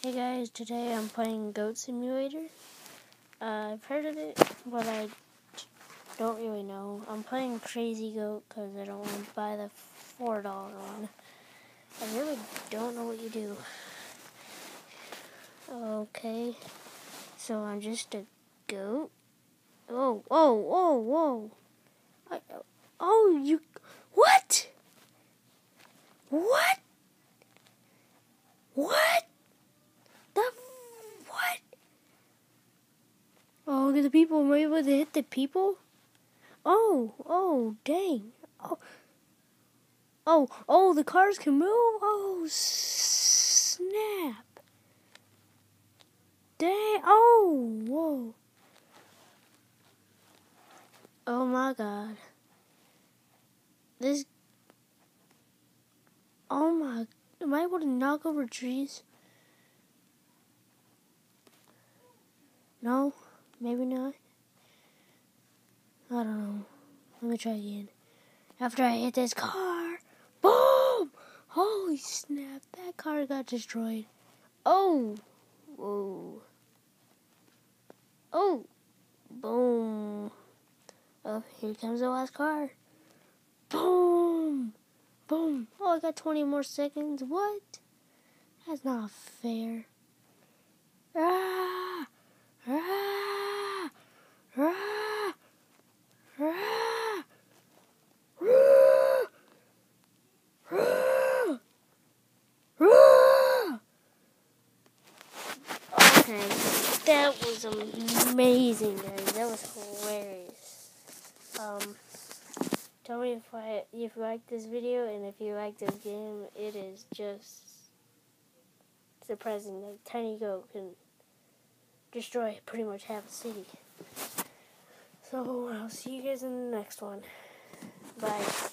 Hey guys, today I'm playing Goat Simulator. Uh, I've heard of it, but I don't really know. I'm playing Crazy Goat because I don't want to buy the $4 one. I really don't know what you do. Okay, so I'm just a goat. Oh, oh, oh, whoa. I, oh, you, what? What? What? Oh, look at the people. Am I able to hit the people? Oh, oh, dang. Oh, oh, oh, the cars can move? Oh, snap. Dang. Oh, whoa. Oh, my God. This. Oh, my. Am I able to knock over trees? No? Maybe not. I don't know. Let me try again. After I hit this car, boom! Holy snap, that car got destroyed. Oh! Whoa. Oh! Boom. Oh, here comes the last car. Boom! Boom. Oh, I got 20 more seconds. What? That's not fair. That was amazing, guys. That was hilarious. Um, tell me if I if you like this video and if you like this game. It is just surprising that Tiny Goat can destroy pretty much half a city. So I'll see you guys in the next one. Bye.